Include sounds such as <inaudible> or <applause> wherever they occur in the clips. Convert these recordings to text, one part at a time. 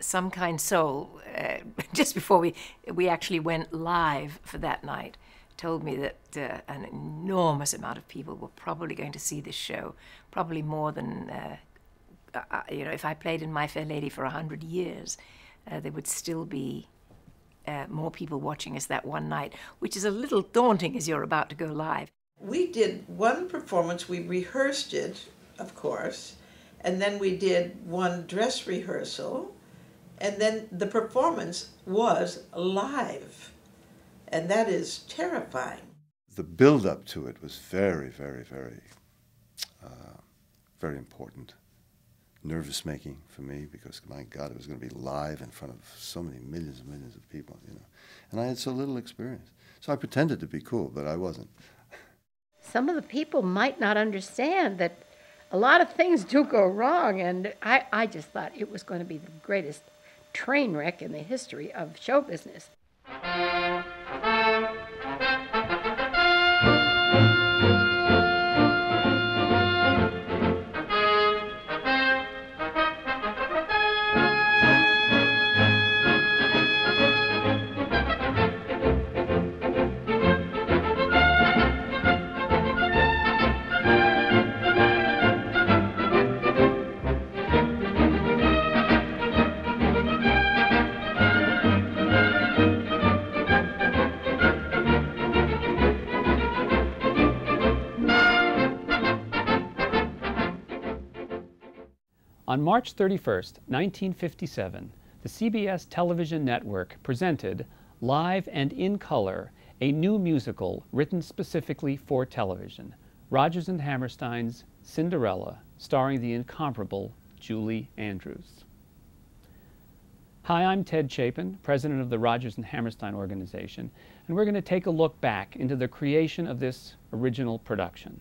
some kind soul, uh, <laughs> just before we we actually went live for that night, told me that uh, an enormous amount of people were probably going to see this show, probably more than uh, uh, uh you know. If I played in My Fair Lady for a hundred years, uh, there would still be. more people watching us that one night, which is a little daunting as you're about to go live. We did one performance, we rehearsed it, of course, and then we did one dress rehearsal, and then the performance was live, and that is terrifying. The build up to it was very, very, very, uh, very important. Nervous making for me because my God, it was going to be live in front of so many millions and millions of people, you know, and I had so little experience. So I pretended to be cool, but I wasn't some of the people might not understand that a lot of things do go wrong. And I, I just thought it was going to be the greatest train wreck in the history of show business. On March 31, 1957, the CBS television network presented, live and in color, a new musical written specifically for television, Rodgers and Hammerstein's Cinderella, starring the incomparable Julie Andrews. Hi, I'm Ted Chapin, president of the Rodgers and Hammerstein organization, and we're going to take a look back into the creation of this original production.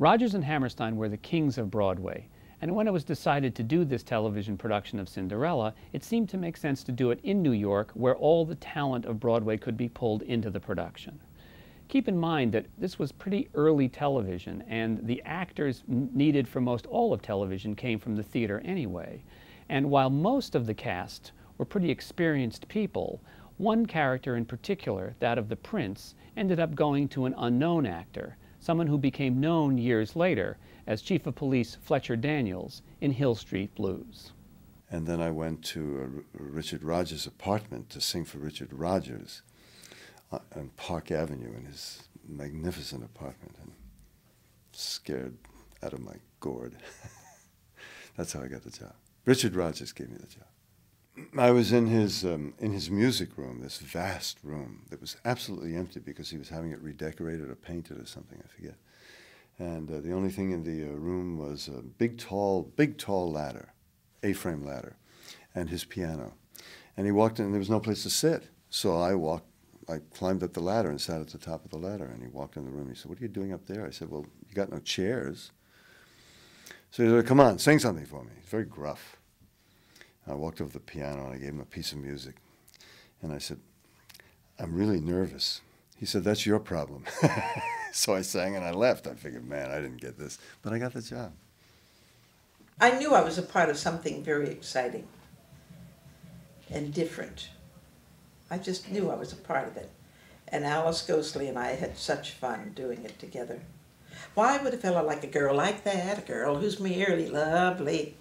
Rodgers and Hammerstein were the kings of Broadway, and when it was decided to do this television production of Cinderella, it seemed to make sense to do it in New York, where all the talent of Broadway could be pulled into the production. Keep in mind that this was pretty early television, and the actors needed for most all of television came from the theater anyway. And while most of the cast were pretty experienced people, one character in particular, that of the prince, ended up going to an unknown actor, someone who became known years later as Chief of Police Fletcher Daniels in Hill Street Blues. And then I went to Richard Rodgers' apartment to sing for Richard Rodgers uh, on Park Avenue in his magnificent apartment and scared out of my gourd. <laughs> That's how I got the job. Richard Rodgers gave me the job. I was in his um, in his music room, this vast room that was absolutely empty because he was having it redecorated or painted or something. I forget and uh, the only thing in the uh, room was a big, tall, big, tall ladder, A-frame ladder, and his piano. And he walked in, and there was no place to sit. So I walked, I climbed up the ladder and sat at the top of the ladder. And he walked in the room. He said, "What are you doing up there?" I said, "Well, you got no chairs." So he said, "Come on, sing something for me." He's very gruff. I walked over the piano and I gave him a piece of music, and I said, "I'm really nervous." He said, "That's your problem." <laughs> <laughs> so I sang and I left. I figured, man, I didn't get this, but I got the job. I knew I was a part of something very exciting and different. I just knew I was a part of it. And Alice Ghostley and I had such fun doing it together. Why would a fellow like a girl like that, a girl who's merely lovely?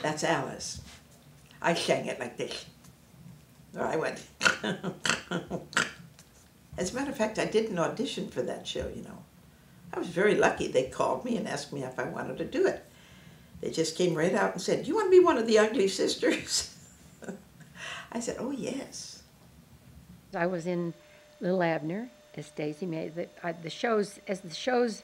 That's Alice. I sang it like this. I went. <laughs> As a matter of fact, I didn't audition for that show, you know. I was very lucky. They called me and asked me if I wanted to do it. They just came right out and said, Do you want to be one of the ugly sisters? <laughs> I said, Oh, yes. I was in Little Abner, as Daisy Mae the, uh, the shows, as the shows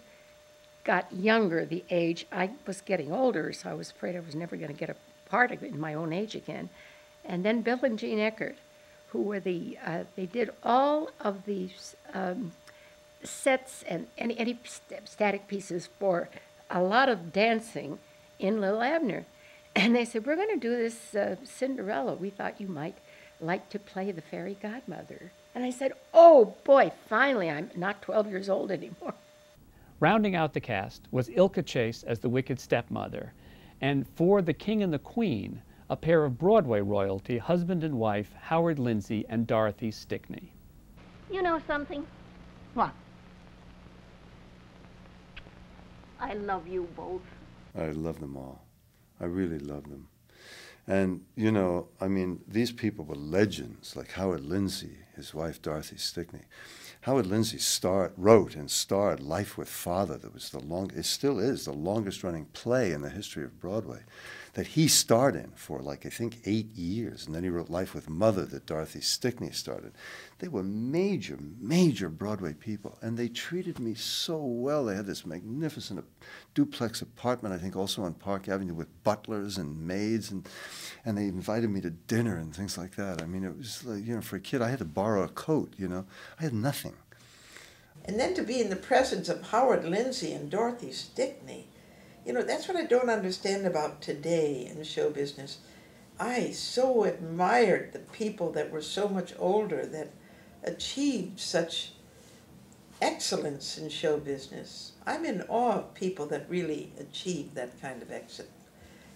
got younger, the age, I was getting older, so I was afraid I was never going to get a part of it in my own age again. And then Bill and Jean Eckart who were the, uh, they did all of the um, sets and any, any st- static pieces for a lot of dancing in Little Abner. <clears throat> And they said, We're going to do this uh, Cinderella. We thought you might like to play the fairy godmother. And I said, Oh boy, finally, I'm not 12 years old anymore. Rounding out the cast was Ilka Chase as the wicked stepmother. And for the king and the queen, a pair of Broadway royalty, husband and wife, Howard Lindsay and Dorothy Stickney. You know something? What? I love you both. I love them all. I really love them. And, you know, I mean, these people were legends, like Howard Lindsay, his wife Dorothy Stickney. Howard Lindsay starred, wrote and starred Life with Father, that was the long, it still is the longest running play in the history of Broadway, that he starred in for like, I think, eight years. And then he wrote Life with Mother that Dorothy Stickney started. They were major, major Broadway people, and they treated me so well. They had this magnificent duplex apartment, I think, also on Park Avenue with butlers and maids, and, and they invited me to dinner and things like that. I mean, it was like, you know, for a kid, I had to borrow a coat, you know. I had nothing. And then to be in the presence of Howard Lindsay and Dorothy Stickney, you know, that's what I don't understand about today in show business. I so admired the people that were so much older that achieved such excellence in show business. I'm in awe of people that really achieved that kind of ex-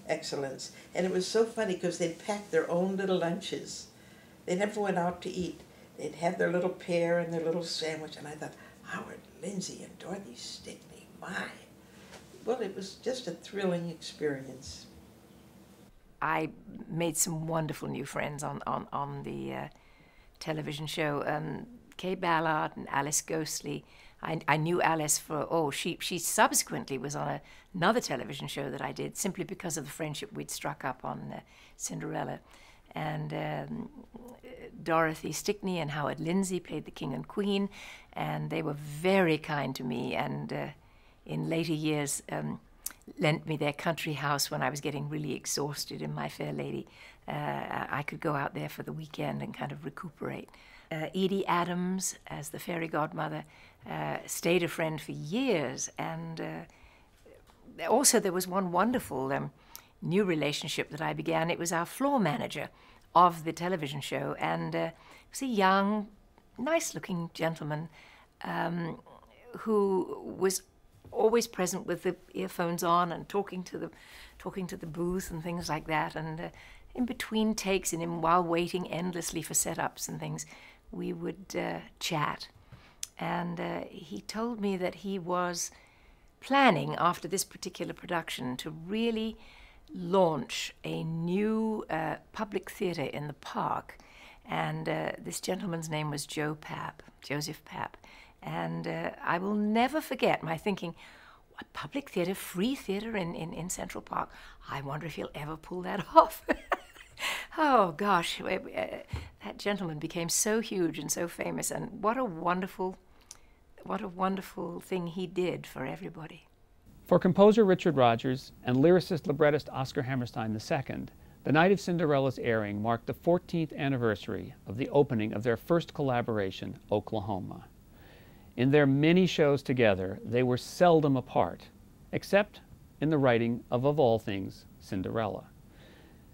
excellence. And it was so funny because they'd pack their own little lunches. They never went out to eat. They'd have their little pear and their little sandwich. And I thought, Howard Lindsay and Dorothy Stickney, my. Well, it was just a thrilling experience. I made some wonderful new friends on, on, on the uh, television show. Um, Kaye Ballard and Alice Ghostley. I, I knew Alice for, oh, she, she subsequently was on a, another television show that I did simply because of the friendship we'd struck up on uh, Cinderella. And um, Dorothy Stickney and Howard Lindsay played the king and queen, and they were very kind to me. And uh, in later years, um, lent me their country house when I was getting really exhausted in My Fair Lady. Uh, I could go out there for the weekend and kind of recuperate. Uh, Edie Adams, as the fairy godmother, uh, stayed a friend for years. And uh, also, there was one wonderful um, new relationship that I began. It was our floor manager of the television show, and uh, he was a young, nice looking gentleman um, who was always present with the earphones on and talking to the talking to the booth and things like that. And uh, in between takes and in while waiting endlessly for setups and things we would uh, chat. And uh, he told me that he was planning after this particular production to really launch a new uh, public theater in the park and uh, this gentleman's name was Joe Papp Joseph Papp and uh, I will never forget my thinking, a public theatre, free theatre in, in, in Central Park. I wonder if he'll ever pull that <laughs> off. oh gosh, uh, that gentleman became so huge and so famous, and what a wonderful, what a wonderful thing he did for everybody. For composer Richard Rodgers and lyricist librettist Oscar Hammerstein II, the night of Cinderella's airing marked the 14th anniversary of the opening of their first collaboration, Oklahoma. In their many shows together, they were seldom apart, except in the writing of, of all things, Cinderella.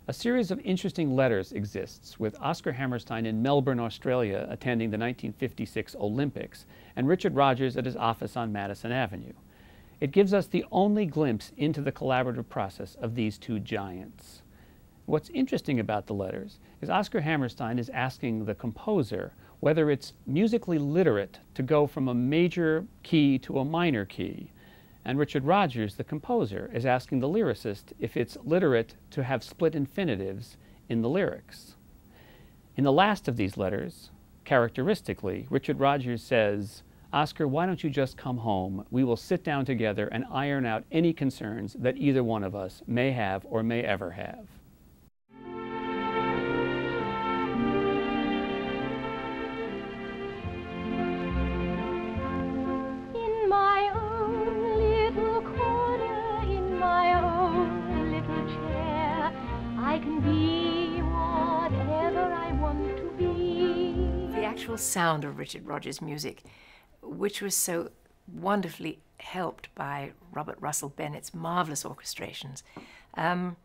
A series of interesting letters exists with Oscar Hammerstein in Melbourne, Australia, attending the 1956 Olympics, and Richard Rodgers at his office on Madison Avenue. It gives us the only glimpse into the collaborative process of these two giants. What's interesting about the letters is Oscar Hammerstein is asking the composer whether it's musically literate to go from a major key to a minor key. And Richard Rodgers, the composer, is asking the lyricist if it's literate to have split infinitives in the lyrics. In the last of these letters, characteristically, Richard Rodgers says, Oscar, why don't you just come home? We will sit down together and iron out any concerns that either one of us may have or may ever have. Sound of Richard Rodgers' music, which was so wonderfully helped by Robert Russell Bennett's marvelous orchestrations, um,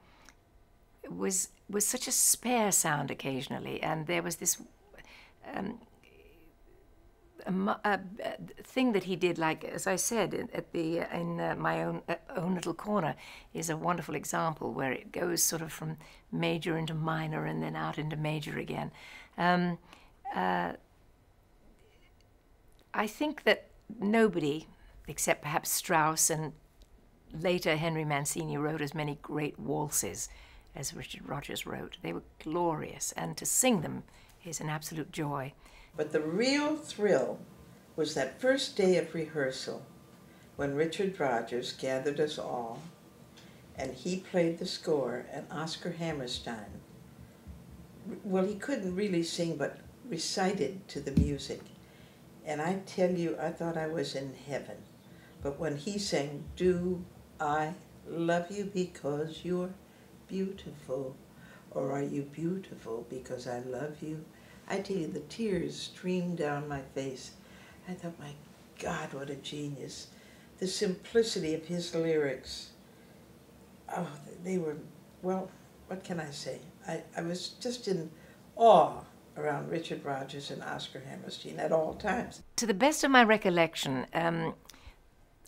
was was such a spare sound occasionally, and there was this um, a, a, a thing that he did, like as I said in- at the in uh, my own uh, own little corner, is a wonderful example where it goes sort of from major into minor and then out into major again. Um, uh, I think that nobody, except perhaps Strauss and later Henry Mancini, wrote as many great waltzes as Richard Rodgers wrote. They were glorious, and to sing them is an absolute joy. But the real thrill was that first day of rehearsal when Richard Rodgers gathered us all and he played the score and Oscar Hammerstein, well, he couldn't really sing but recited to the music. And I tell you, I thought I was in heaven. But when he sang, Do I love you because you're beautiful? Or are you beautiful because I love you? I tell you, the tears streamed down my face. I thought, my God, what a genius. The simplicity of his lyrics. Oh, they were, well, what can I say? I, I was just in awe around Richard Rodgers and Oscar Hammerstein at all times. To the best of my recollection, um,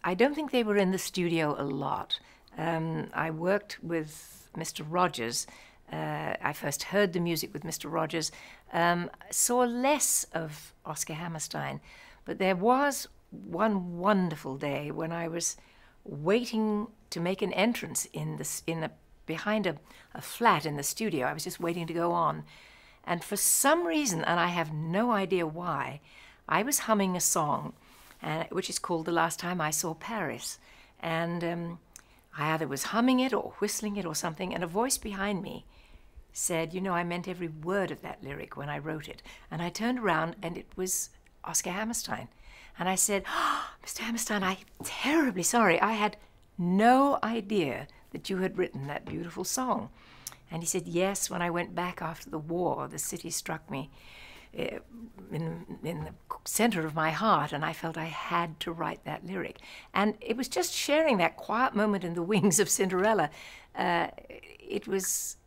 I don't think they were in the studio a lot. Um, I worked with Mr. Rodgers. Uh, I first heard the music with Mr. Rodgers. Um, saw less of Oscar Hammerstein, but there was one wonderful day when I was waiting to make an entrance in this in a behind a, a flat in the studio. I was just waiting to go on, and for some reason, and I have no idea why, I was humming a song, uh, which is called "The Last Time I Saw Paris," and um, I either was humming it or whistling it or something, and a voice behind me said, You know, I meant every word of that lyric when I wrote it. And I turned around and it was Oscar Hammerstein. And I said, oh, Mr. Hammerstein, I'm terribly sorry. I had no idea that you had written that beautiful song. And he said, Yes, when I went back after the war, the city struck me uh, in, in the center of my heart, and I felt I had to write that lyric. And it was just sharing that quiet moment in the <laughs> wings of Cinderella. Uh, it was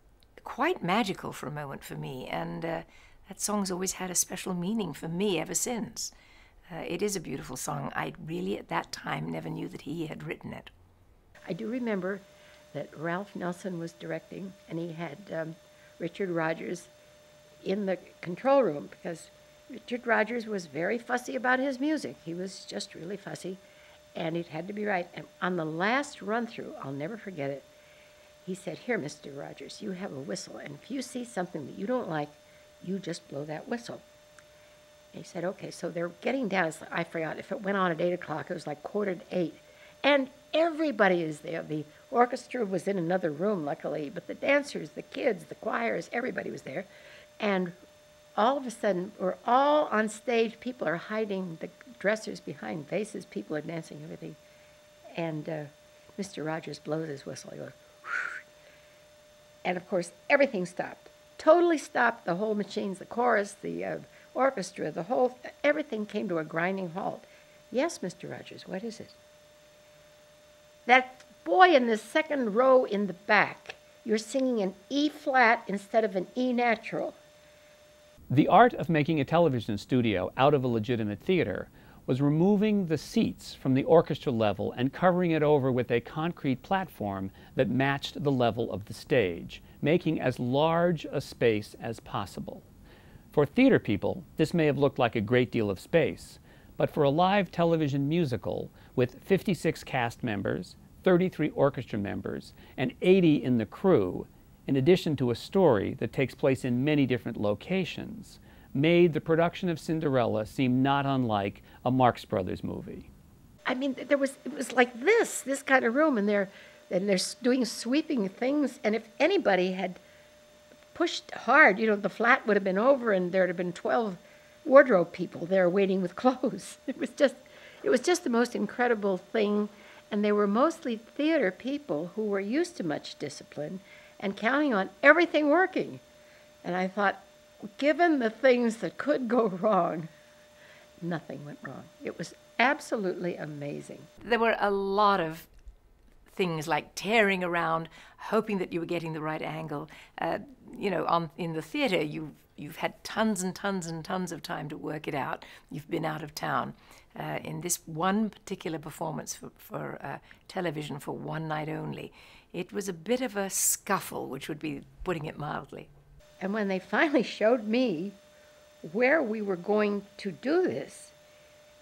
quite magical for a moment for me, and uh, that song's always had a special meaning for me ever since. Uh, it is a beautiful song. I really, at that time, never knew that he had written it. I do remember that Ralph Nelson was directing, and he had um, Richard Rodgers in the control room because Richard Rodgers was very fussy about his music. He was just really fussy, and it had to be right. And on the last run through, I'll never forget it, he said, Here, Mr. Rodgers, you have a whistle, and if you see something that you don't like, you just blow that whistle. And he said, Okay, so they're getting down. I forgot if it went on at 8 o'clock, it was like quarter to 8. And everybody is there. The orchestra was in another room, luckily, but the dancers, the kids, the choirs, everybody was there. And all of a sudden, we're all on stage. People are hiding the dressers behind faces. People are dancing, everything. And uh, Mr. Rodgers blows his whistle. He goes, Whoosh. and of course, everything stopped. Totally stopped. The whole machines, the chorus, the uh, orchestra, the whole, everything came to a grinding halt. Yes, Mr. Rodgers, what is it? That boy in the second row in the back, you're singing an E flat instead of an E natural. The art of making a television studio out of a legitimate theater was removing the seats from the orchestra level and covering it over with a concrete platform that matched the level of the stage, making as large a space as possible. For theater people, this may have looked like a great deal of space, but for a live television musical with 56 cast members, 33 orchestra members, and 80 in the crew, in addition to a story that takes place in many different locations, made the production of Cinderella seem not unlike a Marx Brothers movie. I mean, there was it was like this, this kind of room, and they're and they're doing sweeping things. And if anybody had pushed hard, you know, the flat would have been over, and there'd have been twelve wardrobe people there waiting with <laughs> clothes. It was just, it was just the most incredible thing. And they were mostly theater people who were used to much discipline and counting on everything working. And I thought, given the things that could go <laughs> wrong, nothing went wrong. It was absolutely amazing. There were a lot of things like tearing around, hoping that you were getting the right angle. Uh, you know, on in the theater, you you've had tons and tons and tons of time to work it out. You've been out of town. Uh, in this one particular performance for, for uh, television for one night only, it was a bit of a scuffle, which would be putting it mildly. And when they finally showed me where we were going to do this,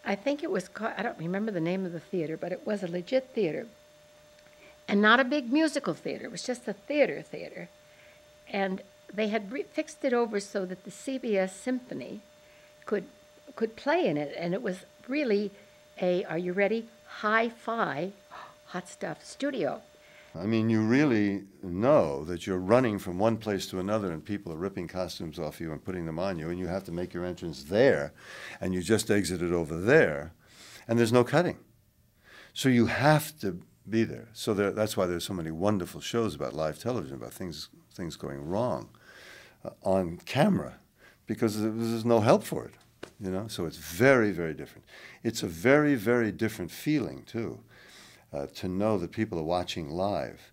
I think it was called, I don't remember the name of the theater, but it was a legit theater. And not a big musical theater, it was just a theater theater. And they had re- fixed it over so that the CBS Symphony could could play in it, and it was really a are you ready hi-fi hot stuff studio. I mean, you really know that you're running from one place to another and people are ripping costumes off you and putting them on you, and you have to make your entrance there, and you just exited over there, and there's no cutting. So you have to be there. So there, that's why there's so many wonderful shows about live television, about things, things going wrong uh, on camera, because there's no help for it, you know? So it's very, very different. It's a very, very different feeling, too uh, to know that people are watching live.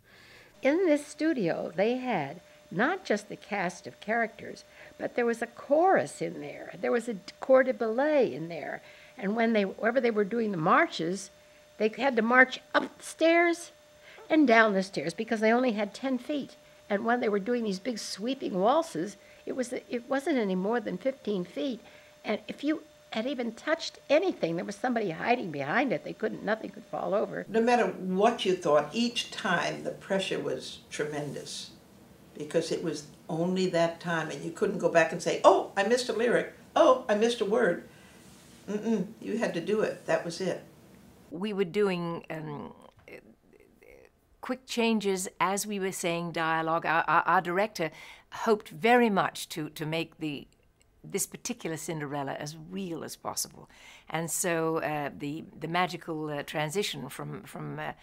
In this studio, they had not just the cast of characters, but there was a chorus in there. There was a corps de ballet in there. And when they, wherever they were doing the marches, they had to march up the stairs and down the stairs because they only had 10 feet. And when they were doing these big sweeping waltzes, it, was, it wasn't any more than 15 feet. And if you had even touched anything. There was somebody hiding behind it. They couldn't, nothing could fall over. No matter what you thought, each time the pressure was tremendous because it was only that time and you couldn't go back and say, oh, I missed a lyric. Oh, I missed a word. Mm-mm, you had to do it. That was it. We were doing um, quick changes as we were saying dialogue. Our, our, our director hoped very much to, to make the this particular Cinderella as real as possible. And so uh, the the magical uh, transition from from uh,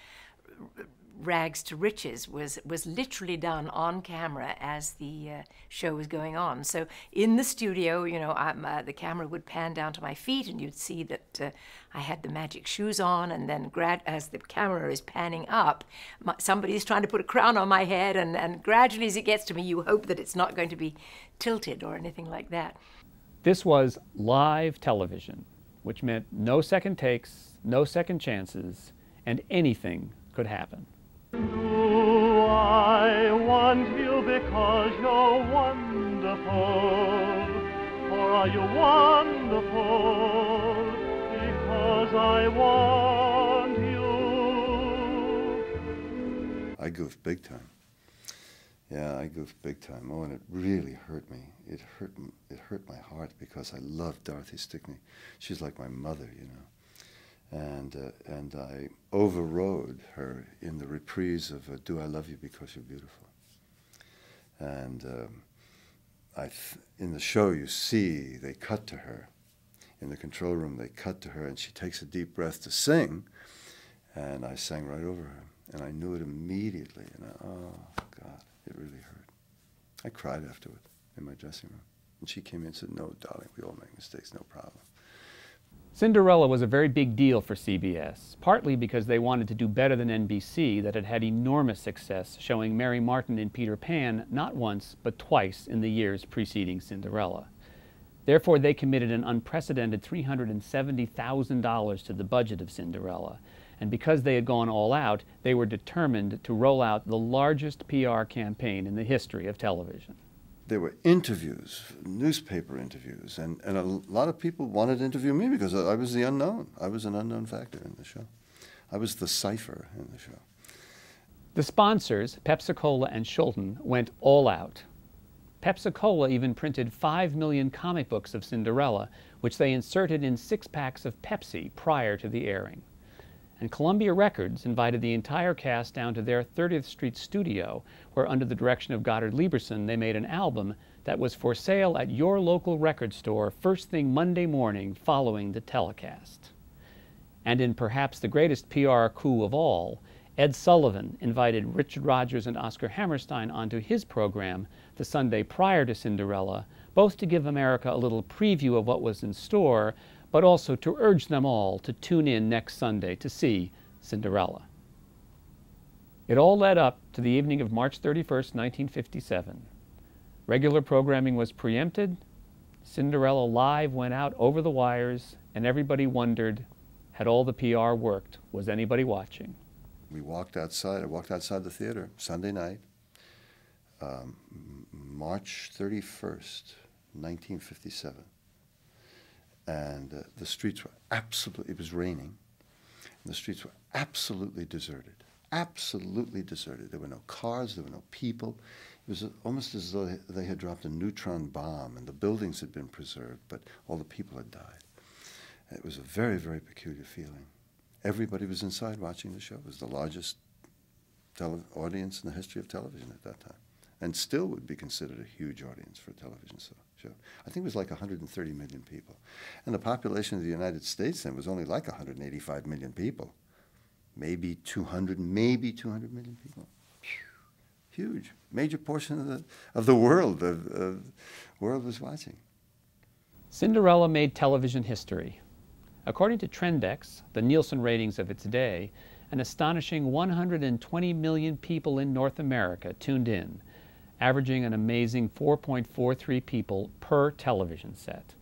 rags to riches was was literally done on camera as the uh, show was going on. So in the studio, you know, uh, the camera would pan down to my feet, and you'd see that uh, I had the magic shoes on. And then, as the camera is panning up, my, somebody's trying to put a crown on my head, and, and gradually, as it gets to me, you hope that it's not going to be tilted or anything like that. This was live television, which meant no second takes, no second chances, and anything could happen. Do I want you because you're wonderful? Or are you wonderful because I want you? I goofed big time. Yeah, I goofed big time. Oh, and it really hurt me. It hurt. It hurt my heart because I love Dorothy Stickney. She's like my mother, you know. And uh, and I overrode her in the reprise of uh, "Do I Love You Because You're Beautiful." And um, I, in the show, you see they cut to her. In the control room, they cut to her, and she takes a deep breath to sing, and I sang right over her, and I knew it immediately. And I, oh God. It really hurt. I cried afterward in my dressing room. And she came in and said, No, darling, we all make mistakes, no problem. Cinderella was a very big deal for CBS, partly because they wanted to do better than NBC that had had enormous success showing Mary Martin in Peter Pan not once, but twice in the years preceding Cinderella. Therefore, they committed an unprecedented $370,000 to the budget of Cinderella, and because they had gone all out, they were determined to roll out the largest PR campaign in the history of television. There were interviews, newspaper interviews, and, and a lot of people wanted to interview me because I was the unknown. I was an unknown factor in the show. I was the cipher in the show. The sponsors, Pepsi Cola and Shulton, went all out. Pepsi Cola even printed 5 million comic books of Cinderella, which they inserted in six packs of Pepsi prior to the airing and Columbia Records invited the entire cast down to their 30th Street studio, where, under the direction of Goddard Lieberson, they made an album that was for sale at your local record store first thing Monday morning following the telecast. And in perhaps the greatest PR coup of all, Ed Sullivan invited Richard Rodgers and Oscar Hammerstein onto his program the Sunday prior to Cinderella, both to give America a little preview of what was in store, but also to urge them all to tune in next Sunday to see Cinderella. It all led up to the evening of March 31st, 1957. Regular programming was preempted, Cinderella Live went out over the wires, and everybody wondered had all the PR worked? Was anybody watching? We walked outside. I walked outside the theater Sunday night, um, March 31st, 1957. And uh, the streets were absolutely, it was raining, the streets were absolutely deserted. Absolutely deserted. There were no cars, there were no people. It was almost as though they had dropped a neutron bomb and the buildings had been preserved, but all the people had died. It was a very, very peculiar feeling. Everybody was inside watching the show. It was the largest audience in the history of television at that time, and still would be considered a huge audience for a television show. I think it was like 130 million people. And the population of the United States then was only like 185 million people. Maybe 200, maybe 200 million people. Huge. Major portion of the, of the world, the, the world was watching. Cinderella made television history. According to Trendex, the Nielsen ratings of its day, an astonishing 120 million people in North America tuned in, averaging an amazing 4.43 people per television set.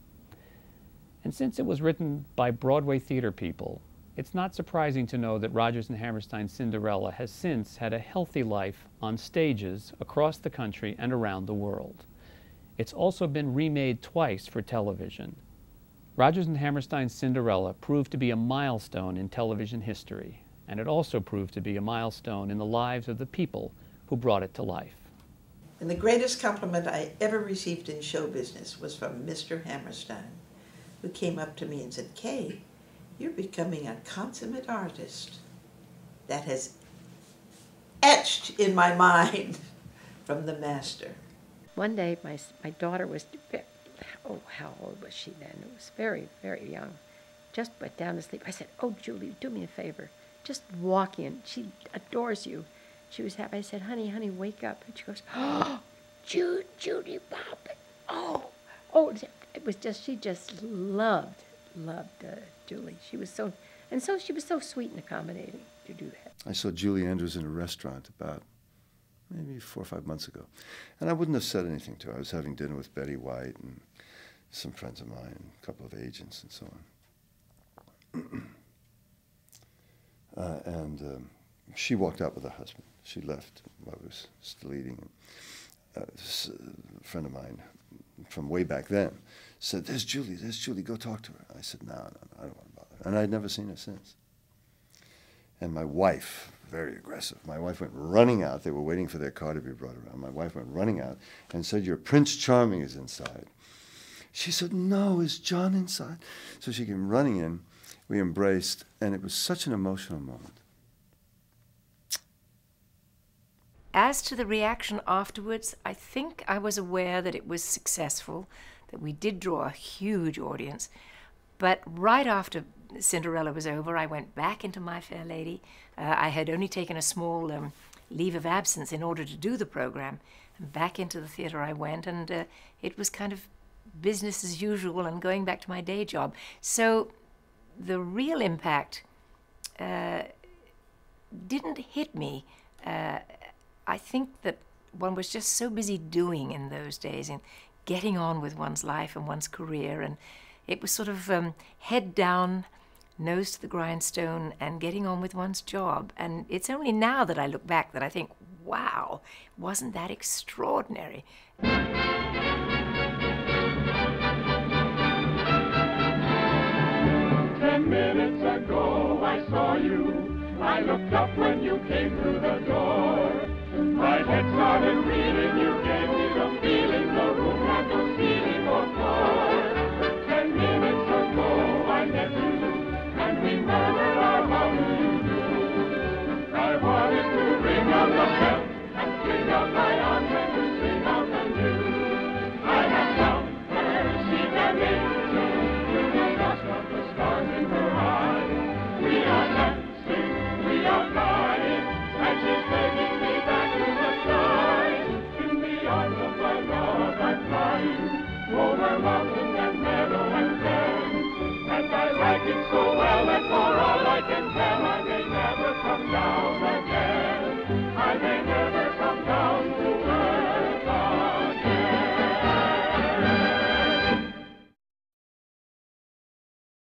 And since it was written by Broadway theater people, it's not surprising to know that Rodgers and Hammerstein's Cinderella has since had a healthy life on stages across the country and around the world. It's also been remade twice for television, Rodgers and Hammerstein's Cinderella proved to be a milestone in television history, and it also proved to be a milestone in the lives of the people who brought it to life. And the greatest compliment I ever received in show business was from Mr. Hammerstein, who came up to me and said, Kaye, you're becoming a consummate artist. That has etched in my mind <laughs> from the master. One day, my, my daughter was oh, how old was she then? It was very, very young. Just went down to sleep. I said, oh, Julie, do me a favor. Just walk in. She adores you. She was happy. I said, honey, honey, wake up. And she goes, oh, Jude, Judy Bob. Oh, oh, it was just, she just loved, loved uh, Julie. She was so, and so she was so sweet and accommodating to do that. I saw Julie Andrews in a restaurant about maybe four or five months ago. And I wouldn't have said anything to her. I was having dinner with Betty White and some friends of mine, a couple of agents, and so on. <clears throat> uh, and um, she walked out with her husband. She left while I was still eating. Uh, a friend of mine from way back then said, There's Julie, there's Julie, go talk to her. I said, No, no, no I don't want to bother. And I'd never seen her since. And my wife, very aggressive, my wife went running out. They were waiting for their car to be brought around. My wife went running out and said, Your Prince Charming is inside. She said, No, is Jon inside? So she came running in. We embraced, and it was such an emotional moment. As to the reaction afterwards, I think I was aware that it was successful, that we did draw a huge audience. But right after Cinderella was over, I went back into My Fair Lady. Uh, I had only taken a small um, leave of absence in order to do the program. And back into the theater I went, and uh, it was kind of business as usual and going back to my day job. So the real impact uh, didn't hit me. I think that one was just so busy doing in those days and getting on with one's life and one's career. And it was sort of um, head down, nose to the grindstone, and getting on with one's job. And it's only now that I look back that I think, wow, wasn't that extraordinary? minutes ago I saw you. I looked up when you came through the door. My head started reeling, you